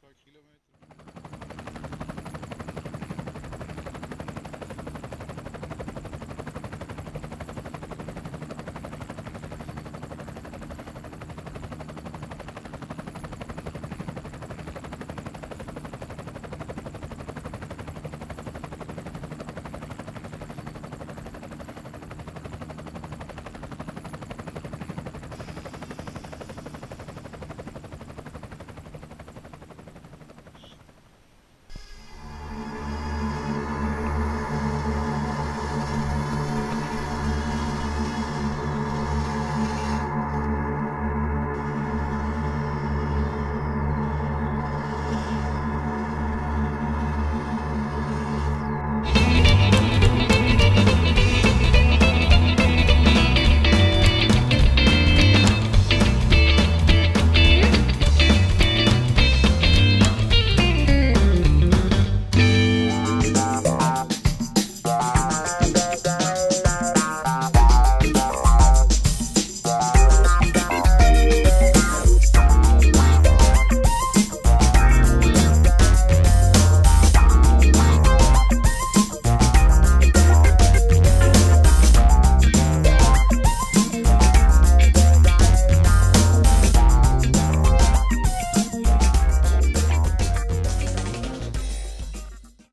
Logistik, zwei Kilometer.